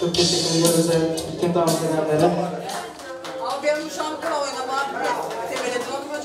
Çok teşekkür ediyoruz bütün davet edenlere. Abi benim şampiyon oynamam. Temel